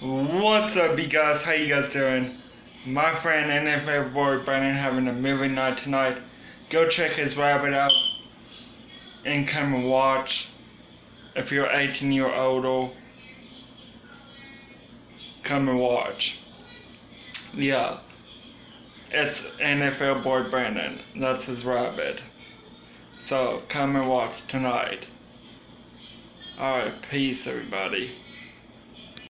What's up, you guys? How you guys doing? My friend NFL boy Brandon having a movie night tonight. Go check his rabbit out and come and watch. If you're 18 year old, come and watch. Yeah, it's NFL boy Brandon. That's his rabbit. So come and watch tonight. Alright, peace, everybody.